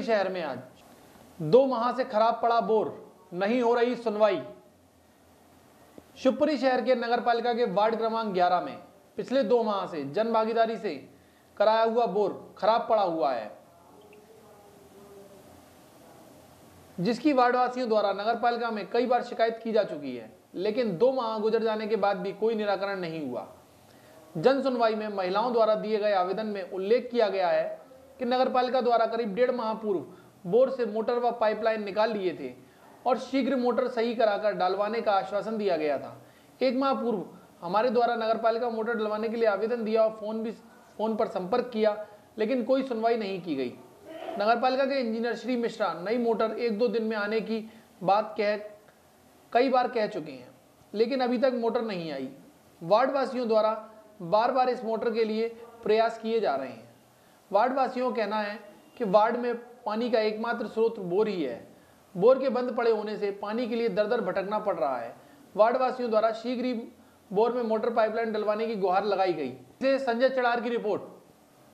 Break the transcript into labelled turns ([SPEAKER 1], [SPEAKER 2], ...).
[SPEAKER 1] शिवपुरी शहर में आज। दो माह से खराब पड़ा बोर, नहीं हो रही सुनवाई। शिवपुरी शहर के नगर पालिका के वार्ड क्रमांक 11 में पिछले दो माह से जन भागीदारी से कराया हुआ बोर खराब पड़ा हुआ है। जिसकी वार्डवासियों द्वारा नगर पालिका में कई बार शिकायत की जा चुकी है, लेकिन दो माह गुजर जाने के बाद भी कोई निराकरण नहीं हुआ। जन सुनवाई में महिलाओं द्वारा दिए गए आवेदन में उल्लेख किया गया है कि नगर पालिका द्वारा करीब डेढ़ माह पूर्व बोर से मोटर व पाइपलाइन निकाल लिए थे और शीघ्र मोटर सही कराकर डालवाने का आश्वासन दिया गया था। एक माह पूर्व हमारे द्वारा नगर पालिका मोटर डलवाने के लिए आवेदन दिया और फ़ोन भी, फ़ोन पर संपर्क किया, लेकिन कोई सुनवाई नहीं की गई। नगर पालिका के इंजीनियर श्री मिश्रा नई मोटर एक दो दिन में आने की बात कह, कई बार कह चुके हैं, लेकिन अभी तक मोटर नहीं आई। वार्डवासियों द्वारा बार बार इस मोटर के लिए प्रयास किए जा रहे हैं। वार्ड वासियों का कहना है कि वार्ड में पानी का एकमात्र स्रोत बोर ही है। बोर के बंद पड़े होने से पानी के लिए दर दर भटकना पड़ रहा है। वार्ड वासियों द्वारा शीघ्र ही बोर में मोटर पाइपलाइन डलवाने की गुहार लगाई गई। संजय चढ़ार की रिपोर्ट।